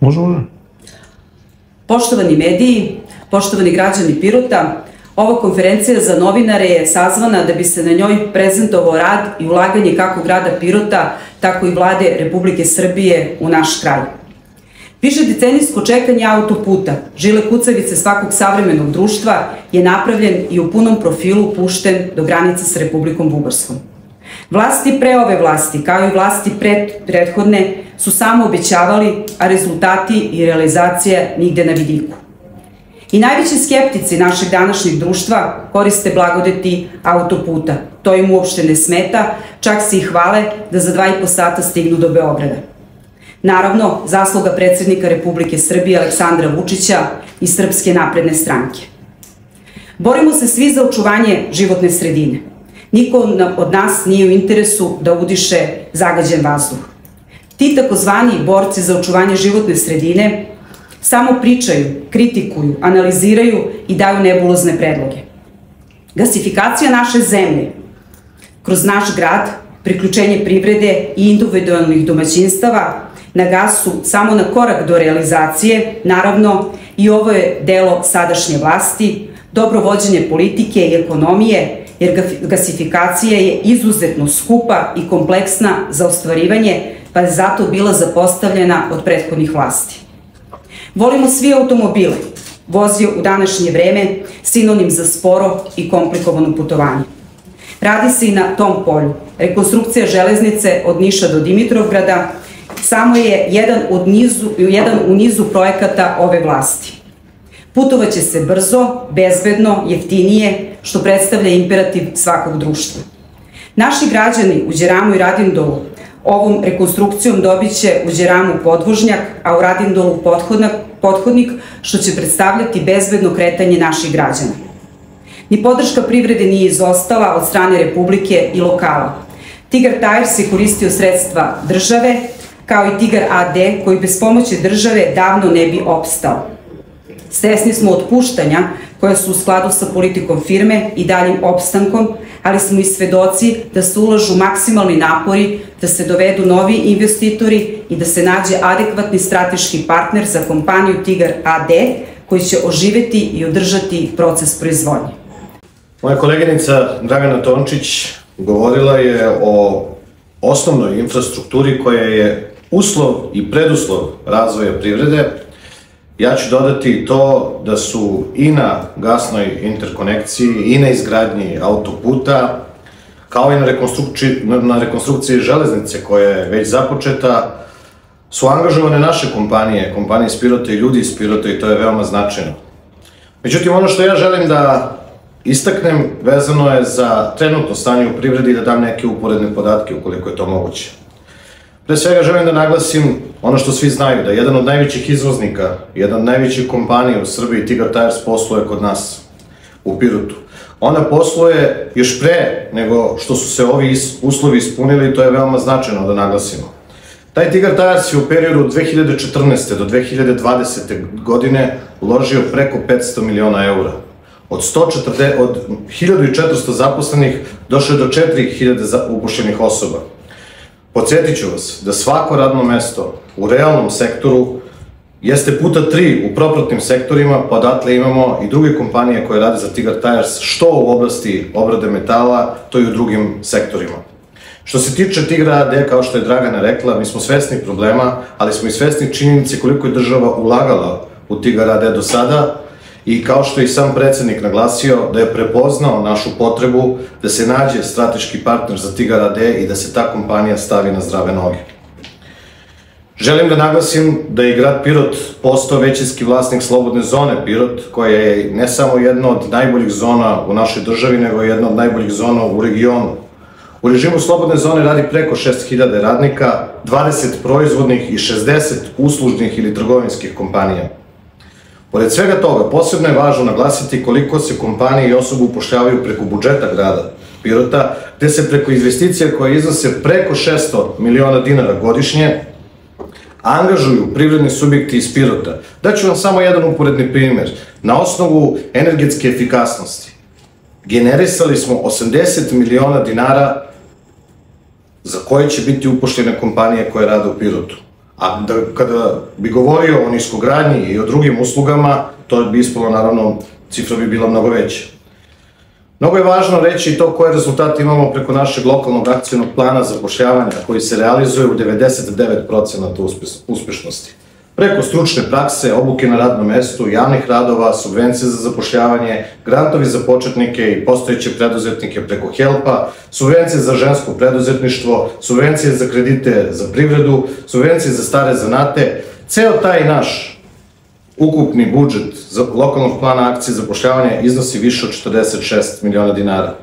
Može. Poštovani mediji, poštovani građani Pirota, ova konferencija za novinare je sazvana da bi se na njoj prezentovao rad i ulaganje kako grada Pirota, tako i vlade Republike Srbije u naš kraj. Više decenijsko čekanje autoputa, žile kucavice svakog savremenog društva, je napravljen i u punom profilu pušten do granica sa Republikom Bugarskom. Vlasti pre ove vlasti, kao i vlasti pred, prethodne, su samo obećavali, a rezultati i realizacija nigde na vidiku. I najveći skeptici našeg današnjeg društva koriste blagodeti autoputa. To im uopšte ne smeta, čak se i hvale da za dva i po sata stignu do Beograda. Naravno, zasluga predsednika Republike Srbije Aleksandra Vučića i Srpske napredne stranke. Borimo se svi za očuvanje životne sredine. Niko od nas nije u interesu da udiše zagađen vazduh. Ti takozvani borci za očuvanje životne sredine samo pričaju, kritikuju, analiziraju i daju nebulozne predloge. Gasifikacija naše zemlje kroz naš grad, priključenje privrede i individualnih domaćinstava na gas su samo na korak do realizacije, naravno i ovo je delo sadašnje vlasti, dobro vođenje politike i ekonomije, jer gasifikacija je izuzetno skupa i kompleksna za ostvarivanje, pa je zato bila zapostavljena od prethodnih vlasti. Volimo svi automobile, vozio u današnje vreme sinonim za sporo i komplikovano putovanje. Radi se i na tom polju. Rekonstrukcija železnice od Niša do Dimitrovgrada samo je jedan, od nizu, jedan u nizu projekata ove vlasti. Putovaće se brzo, bezbedno, jeftinije, što predstavlja imperativ svakog društva. Naši građani u Đeramu i Radindolu ovom rekonstrukcijom dobit će u Đeramu podvožnjak, a u Radindolu pothodnak, pothodnik, što će predstavljati bezbedno kretanje naših građana. Ni podrška privrede nije izostala od strane Republike i lokala. Tigar Tires je koristio sredstva države, kao i Tigar AD, koji bez pomoći države davno ne bi opstao. Svesni smo otpuštanja koja su u skladu sa politikom firme i daljim opstankom, ali smo i svedoci da se ulažu maksimalni napori da se dovedu novi investitori i da se nađe adekvatni strateški partner za kompaniju Tigar AD koji će oživeti i održati proces proizvodnje. Moja koleginica Dragana Tončić govorila je o osnovnoj infrastrukturi koja je uslov i preduslov razvoja privrede, Ja ću dodati to da su i na gasnoj interkonekciji i na izgradnji autoputa, kao i na rekonstrukciji, na rekonstrukciji železnice koja je već započeta, su angažovane naše kompanije, kompanije iz Pirota i ljudi iz Pirota i to je veoma značajno. Međutim, ono što ja želim da istaknem vezano je za trenutno stanje u privredi da dam neke uporedne podatke ukoliko je to moguće. Pre svega želim da naglasim ono što svi znaju, da jedan od najvećih izvoznika, jedan od najvećih kompanija u Srbiji, Tigar Tires, posluje kod nas, u Pirotu. Ona posluje još pre nego što su se ovi uslovi ispunili, to je veoma značajno da naglasimo. Taj Tigar Tires je u periodu od 2014. do 2020. godine uložio preko 500 miliona eura. Od, 140, od 1400 zaposlenih došlo je do 4000 upušenih osoba. Podsjetit ću vas da svako radno mesto u realnom sektoru jeste puta tri u propratnim sektorima, pa odatle imamo i druge kompanije koje rade za Tigar Tires, što u oblasti obrade metala, to i u drugim sektorima. Što se tiče Tigra AD, kao što je Dragana rekla, mi smo svesni problema, ali smo i svesni činjenice koliko je država ulagala u Tigar AD do sada, i kao što je i sam predsednik naglasio da je prepoznao našu potrebu da se nađe strateški partner za Tigar AD i da se ta kompanija stavi na zdrave noge. Želim da naglasim da je grad Pirot postao većinski vlasnik slobodne zone Pirot, koja je ne samo jedna od najboljih zona u našoj državi, nego jedna od najboljih zona u regionu. U režimu slobodne zone radi preko 6000 radnika, 20 proizvodnih i 60 uslužnih ili trgovinskih kompanija. Pored svega toga, posebno je važno naglasiti koliko se kompanije i osobe upošljavaju preko budžeta grada Pirota, gde se preko investicija koje iznose preko 600 miliona dinara godišnje, angažuju privredni subjekti iz Pirota. Daću vam samo jedan uporedni primer. Na osnovu energetske efikasnosti generisali smo 80 miliona dinara za koje će biti upošljene kompanije koje rade u Pirotu. A da, kada bi govorio o niskogradnji i o drugim uslugama, to bi ispalo, naravno, cifra bi bila mnogo veća. Mnogo je važno reći to koje rezultate imamo preko našeg lokalnog akcijnog plana zapošljavanja koji se realizuje u 99% uspešnosti. Preko stručne prakse, obuke na radnom mestu, javnih radova, subvencije za zapošljavanje, grantovi za početnike i postojeće preduzetnike preko HELP-a, subvencije za žensko preduzetništvo, subvencije za kredite za privredu, subvencije za stare zanate, ceo taj naš ukupni budžet za lokalnog plana akcije zapošljavanja iznosi više od 46 miliona dinara.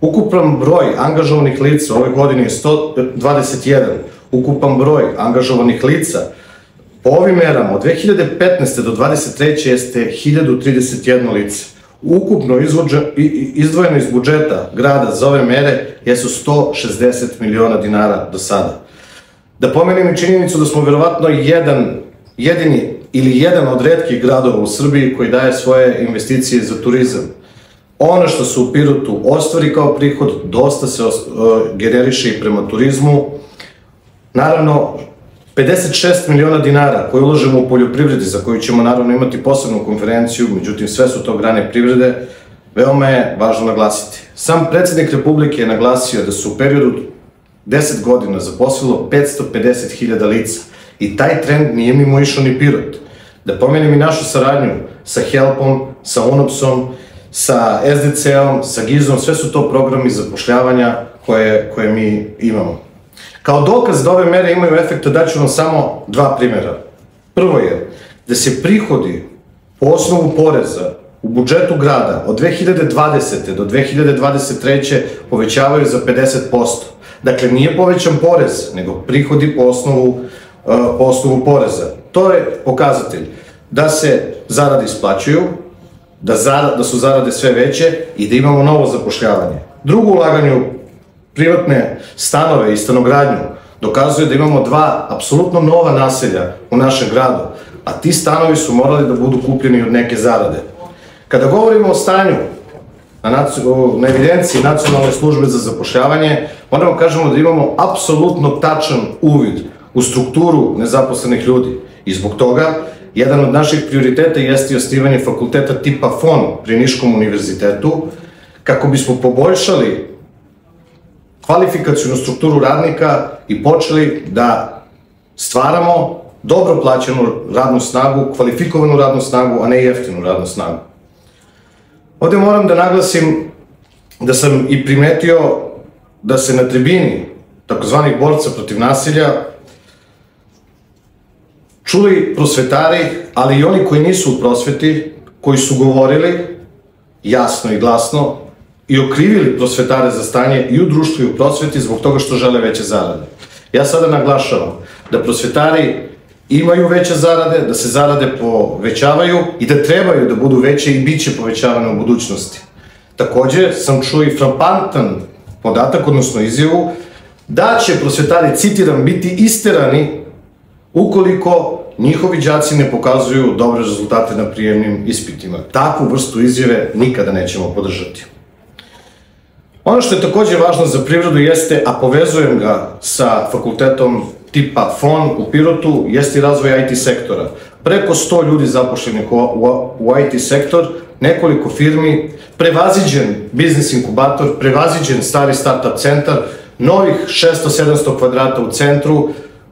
Ukupan broj angažovanih lica ove godine je 121. Ukupan broj angažovanih lica po ovim merama od 2015. do 23. jeste 1031 lice. Ukupno izdvojeno iz budžeta grada za ove mere jesu 160 miliona dinara do sada. Da pomenem i činjenicu da smo verovatno jedan, jedini ili jedan od redkih gradova u Srbiji koji daje svoje investicije za turizam. Ono što se u Pirotu ostvari kao prihod, dosta se generiše i prema turizmu. Naravno, 56 miliona dinara koje uložemo u poljoprivredi, za koju ćemo naravno imati posebnu konferenciju, međutim sve su to grane privrede, veoma je važno naglasiti. Sam predsednik Republike je naglasio da su u periodu 10 godina zaposlilo 550.000 lica i taj trend nije mimo išao ni Pirot. Da pomenem i našu saradnju sa Helpom, sa UNOPS-om, sa SDC-om, sa GIZ-om, sve su to programi zapošljavanja koje, koje mi imamo. Kao dokaz da ove mere imaju efekta daću vam samo dva primjera. Prvo je da se prihodi po osnovu poreza u budžetu grada od 2020. do 2023. povećavaju za 50%. Dakle, nije povećan porez, nego prihodi po osnovu, uh, po osnovu poreza. To je pokazatelj da se zarade isplaćuju, da, zara, da su zarade sve veće i da imamo novo zapošljavanje. Drugo ulaganje u privatne stanove i stanogradnju dokazuje da imamo dva apsolutno nova naselja u našem gradu, a ti stanovi su morali da budu kupljeni od neke zarade. Kada govorimo o stanju na, na evidenciji Nacionalne službe za zapošljavanje, moramo kažemo da imamo apsolutno tačan uvid u strukturu nezaposlenih ljudi. I zbog toga, jedan od naših prioriteta jeste i ostivanje fakulteta tipa FON pri Niškom univerzitetu, kako bismo poboljšali kvalifikacijnu strukturu radnika i počeli da stvaramo dobro plaćenu radnu snagu, kvalifikovanu radnu snagu, a ne jeftinu radnu snagu. Ovde moram da naglasim da sam i primetio da se na tribini takozvanih borca protiv nasilja čuli prosvetari, ali i oni koji nisu u prosveti, koji su govorili jasno i glasno i okrivili prosvetare za stanje i u društvu i u prosveti zbog toga što žele veće zarade. Ja sada naglašavam da prosvetari imaju veće zarade, da se zarade povećavaju i da trebaju da budu veće i bit će povećavane u budućnosti. Takođe sam čuo i frapantan podatak, odnosno izjavu, da će prosvetari, citiram, biti isterani ukoliko njihovi đaci ne pokazuju dobre rezultate na prijemnim ispitima. Takvu vrstu izjave nikada nećemo podržati. Ono što je takođe važno za privredu jeste, a povezujem ga sa fakultetom tipa FON u Pirotu, jeste i razvoj IT sektora. Preko 100 ljudi zapošljenih u, IT sektor, nekoliko firmi, prevaziđen biznis inkubator, prevaziđen stari startup centar, novih 600-700 kvadrata u centru,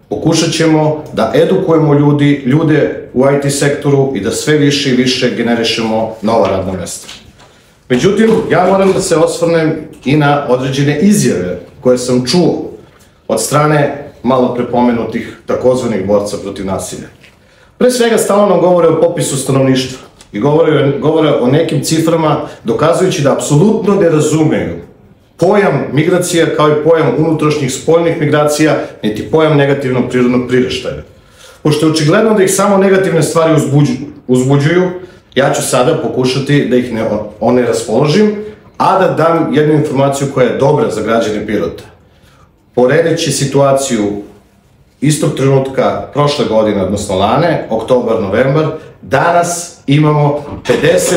pokušat ćemo da edukujemo ljudi, ljude u IT sektoru i da sve više i više generišemo nova radna mesta. Međutim, ja moram da se osvrnem i na određene izjave koje sam čuo od strane malo prepomenutih takozvanih borca protiv nasilja. Pre svega stalno nam govore o popisu stanovništva i govore, govore o nekim ciframa dokazujući da apsolutno ne razumeju pojam migracija kao i pojam unutrašnjih spoljnih migracija, niti pojam negativnog prirodnog priraštaja. Pošto je očigledno da ih samo negativne stvari uzbuđuju, uzbuđuju ja ću sada pokušati da ih ne, one raspoložim, a da dam jednu informaciju koja je dobra za građane Pirota. Poredeći situaciju istog trenutka prošle godine, odnosno lane, oktobar, novembar, danas imamo 50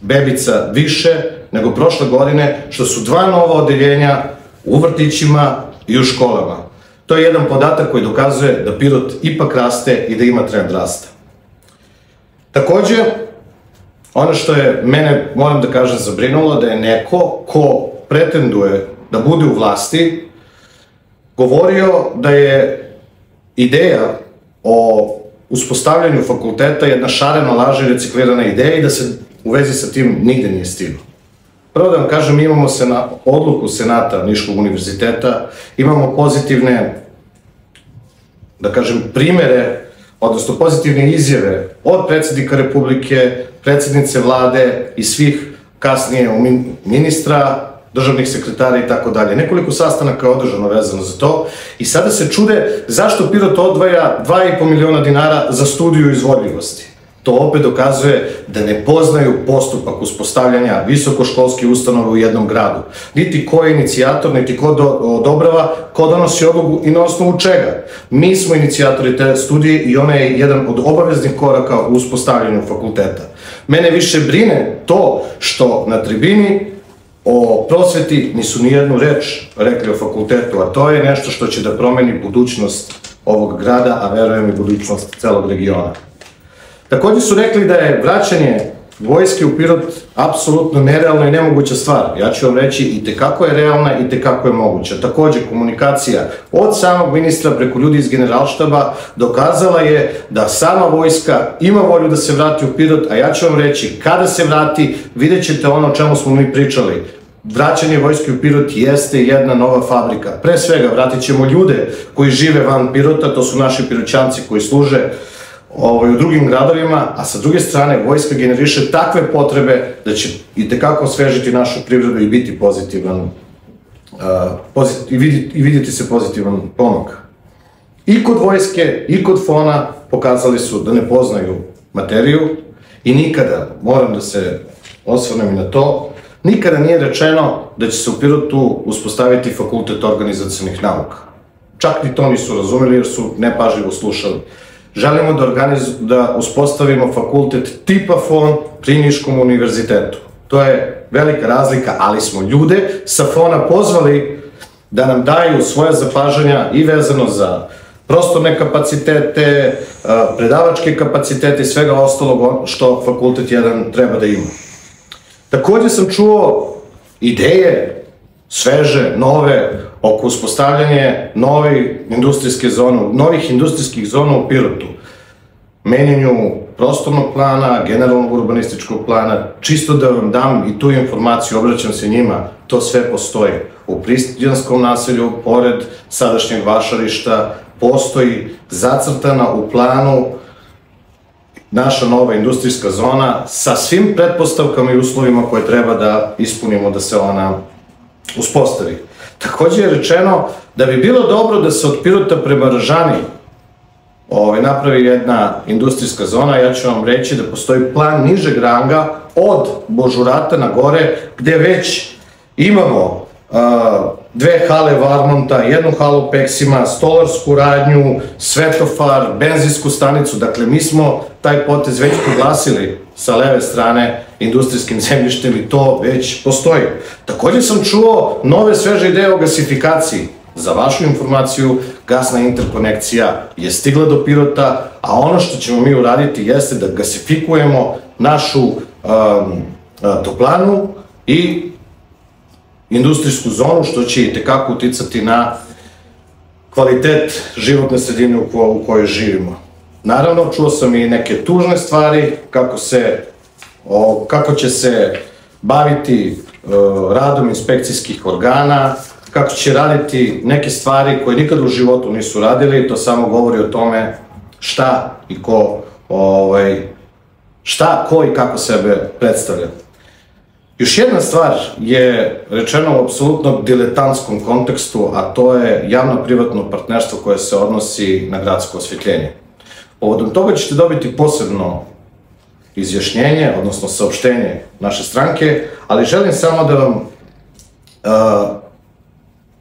bebica više nego prošle godine, što su dva nova odeljenja u vrtićima i u školama. To je jedan podatak koji dokazuje da Pirot ipak raste i da ima trend rasta. Takođe, ono što je mene, moram da kažem, zabrinulo, da je neko ko pretenduje da bude u vlasti, govorio da je ideja o uspostavljanju fakulteta jedna šarena laža i reciklirana ideja i da se u vezi sa tim nigde nije stiglo. Prvo da vam kažem, imamo se na odluku Senata Niškog univerziteta, imamo pozitivne, da kažem, primere, odnosno pozitivne izjave od predsednika Republike, predsednice vlade i svih kasnije ministra, državnih sekretara i tako dalje. Nekoliko sastanaka je održano vezano za to i sada se čude zašto Pirot odvaja 2,5 miliona dinara za studiju izvodljivosti. To opet dokazuje da ne poznaju postupak uspostavljanja visokoškolske ustanove u jednom gradu. Niti ko je inicijator, niti ko do, odobrava, ko donosi odlugu i na osnovu čega. Mi smo inicijatori te studije i ona je jedan od obaveznih koraka u uspostavljanju fakulteta. Mene više brine to što na tribini o prosveti nisu ni jednu reč rekli o fakultetu, a to je nešto što će da promeni budućnost ovog grada, a verujem i budućnost celog regiona. Takođe su rekli da je vraćanje vojske u Pirot apsolutno nerealna i nemoguća stvar. Ja ću vam reći i tekako je realna i tekako je moguća. Takođe, komunikacija od samog ministra preko ljudi iz generalštaba dokazala je da sama vojska ima volju da se vrati u Pirot, a ja ću vam reći, kada se vrati, vidjet ćete ono o čemu smo mi pričali. Vraćanje vojske u Pirot jeste jedna nova fabrika. Pre svega, vratit ćemo ljude koji žive van Pirota, to su naši piroćanci koji služe ovaj, u drugim gradovima, a sa druge strane vojska generiše takve potrebe da će i tekako osvežiti našu privredu i biti pozitivan uh, pozit, i, vidjeti, i vidjeti se pozitivan pomak. I kod vojske, i kod fona pokazali su da ne poznaju materiju i nikada, moram da se osvrnem i na to, nikada nije rečeno da će se u Pirotu uspostaviti fakultet organizacijonih nauka. Čak ni to nisu razumeli jer su nepažljivo slušali. Želimo da, organiz, da uspostavimo fakultet tipa FON pri Niškom univerzitetu. To je velika razlika, ali smo ljude sa FONA pozvali da nam daju svoje zapažanja i vezano za prostorne kapacitete, predavačke kapacitete i svega ostalog što fakultet jedan treba da ima. Takođe sam čuo ideje sveže, nove, oko uspostavljanje nove industrijske zone, novih industrijskih zona u Pirotu, menjanju prostornog plana, generalnog urbanističkog plana, čisto da vam dam i tu informaciju, obraćam se njima, to sve postoji. U Pristijanskom naselju, pored sadašnjeg vašarišta, postoji zacrtana u planu naša nova industrijska zona sa svim pretpostavkama i uslovima koje treba da ispunimo da se ona uspostavi. Takođe je rečeno da bi bilo dobro da se od Pirota prema Ražani ovaj, napravi jedna industrijska zona, ja ću vam reći da postoji plan nižeg ranga od Božurata na gore, gde već imamo uh, dve hale Varmonta, jednu halu Peksima, stolarsku radnju, svetofar, benzinsku stanicu, dakle mi smo taj potez već proglasili sa leve strane industrijskim zemljištem i to već postoji. Takođe sam čuo nove sveže ideje o gasifikaciji. Za vašu informaciju, gasna interkonekcija je stigla do Pirota, a ono što ćemo mi uraditi jeste da gasifikujemo našu um, toplanu i industrijsku zonu, što će i tekako uticati na kvalitet životne sredine u, ko, u kojoj živimo. Naravno, čuo sam i neke tužne stvari, kako se, o, kako će se baviti o, radom inspekcijskih organa, kako će raditi neke stvari koje nikad u životu nisu radili, to samo govori o tome šta i ko, ovaj, šta, ko i kako sebe predstavlja. Još jedna stvar je rečeno u apsolutno diletantskom kontekstu, a to je javno-privatno partnerstvo koje se odnosi na gradsko osvjetljenje. Povodom toga ćete dobiti posebno izjašnjenje, odnosno saopštenje naše stranke, ali želim samo da vam uh,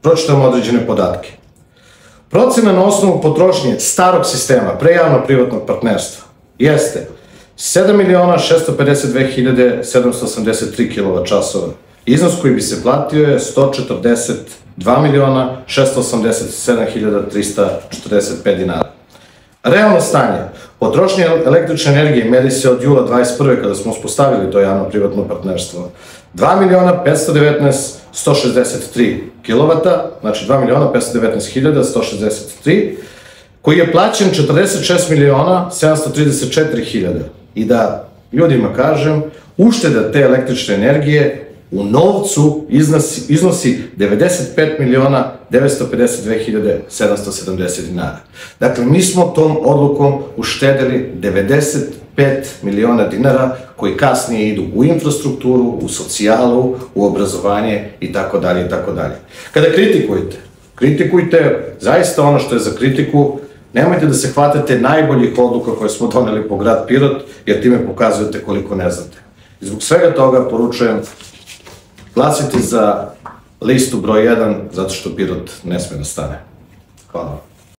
pročitam određene podatke. Procena na osnovu potrošnje starog sistema, pre javno-privatnog partnerstva, jeste 7.652.783 kWh. Iznos koji bi se platio je 140 2 miliona 687.345 dinara. Realno stanje, potrošnje električne energije meri se od jula 21. kada smo uspostavili to javno-privatno partnerstvo. 2 miliona 519 163 kW, znači 2 miliona 519 163, koji je plaćen 46 miliona 734 hiljada. I da ljudima kažem, ušteda te električne energije u novcu iznosi, iznosi 95 miliona 952 hiljade 770 dinara. Dakle, mi smo tom odlukom uštedili 95 miliona dinara koji kasnije idu u infrastrukturu, u socijalu, u obrazovanje i tako dalje i tako dalje. Kada kritikujete, kritikujte zaista ono što je za kritiku, nemojte da se hvatate najboljih odluka koje smo doneli po grad Pirot, jer time pokazujete koliko ne znate. I zbog svega toga poručujem glasiti za listu broj 1, zato što Pirot ne sme da stane. Hvala.